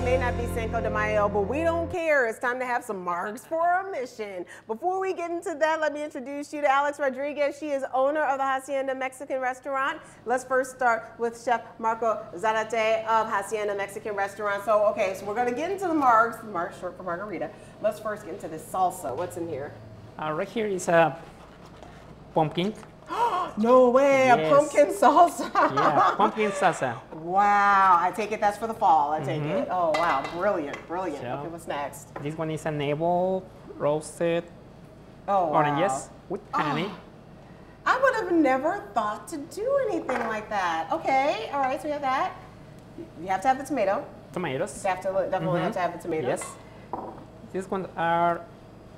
It may not be Cinco de Mayo, but we don't care. It's time to have some margs for our mission. Before we get into that, let me introduce you to Alex Rodriguez. She is owner of the Hacienda Mexican Restaurant. Let's first start with Chef Marco Zarate of Hacienda Mexican Restaurant. So, okay, so we're going to get into the margs, margs short for margarita. Let's first get into this salsa. What's in here? Uh, right here is a pumpkin. No way, a pumpkin salsa. Yeah, pumpkin salsa. Wow, I take it that's for the fall. I take it. Mm-hmm. Oh, wow, brilliant, brilliant. So- Okay, what's next? This one is a navel roasted Oh, wow. oranges with ah, honey. I would have never thought to do anything like that. Okay, all right, so we have that. You have to have the tomato. tomatoes. You have to definitely have mm-hmm. to have the tomato. Yes. These ones are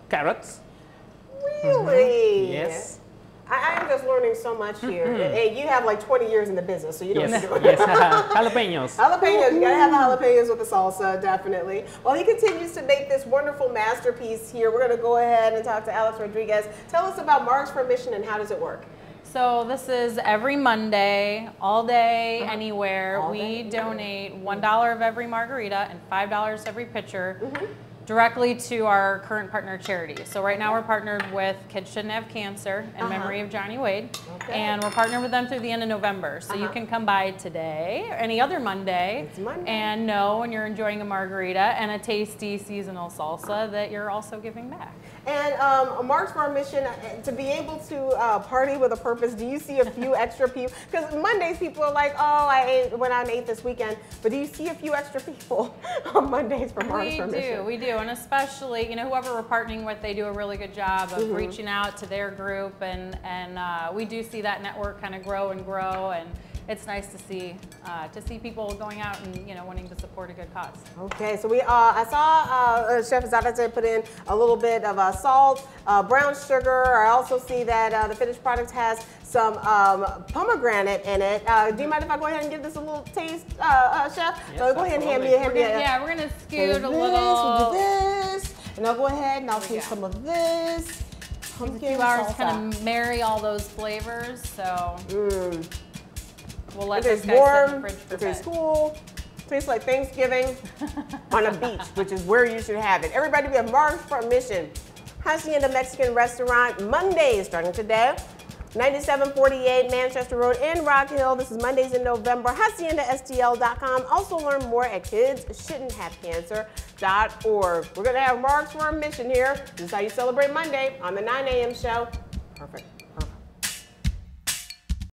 carrots. Really? Mm-hmm. Yes. I, I'm just learning so much here. Hey, you have like 20 years in the business, so you know Yes, what you're yes. jalapenos. Jalapenos, you gotta have the jalapenos with the salsa, definitely. While he continues to make this wonderful masterpiece here, we're gonna go ahead and talk to Alex Rodriguez. Tell us about Margs for Mission and how does it work? So this is every Monday, all day, anywhere. Uh-huh. All we day, donate one dollar of every margarita and five dollars every pitcher Mm-hmm. Directly to our current partner charity. So right now we're partnered with Kids Shouldn't Have Cancer in memory of Johnny Wade. Okay. and we're partnered with them through the end of November. So you Uh-huh. can come by today or any other Monday, Monday. and know when you're enjoying a margarita and a tasty seasonal salsa that you're also giving back. And um, Margs for Our Mission, uh, to be able to uh, party with a purpose, do you see a few extra people? Because Mondays people are like, oh, I ate, went out and ate this weekend. But do you see a few extra people on Mondays for Margs We for Our Mission? do, we do, and especially you know whoever we're partnering with, they do a really good job of Mm-hmm. reaching out to their group, and and uh, we do see that network kind of grow and grow, and it's nice to see uh, to see people going out and you know wanting to support a good cause. Okay, so we uh, I saw uh, Chef Zarate put in a little bit of uh, salt, uh, brown sugar. I also see that uh, the finished product has some um, pomegranate in it. Uh, do you mind if I go ahead and give this a little taste, uh, uh, Chef? so go ahead and hand me, absolutely. hand We're me gonna, a- yeah, we're gonna So scoot a this, little. We'll do this, and I'll go ahead and I'll taste some of this. Takes a few hours kind of marry all those flavors, so Mm. We'll let It this tastes guy sit in the warm. It tastes cool. Tastes like Thanksgiving on a beach, which is where you should have it. Everybody, we have Margs for a Mission. Hacienda Mexican Restaurant, Mondays starting today. 9748 Manchester Road in Rock Hill. This is Mondays in November. HaciendaSTL.com. Also learn more at KidsShouldn'tHaveCancer.org. We're going to have Margs for a Mission here. This is how you celebrate Monday on the 9 a.m. show. Perfect.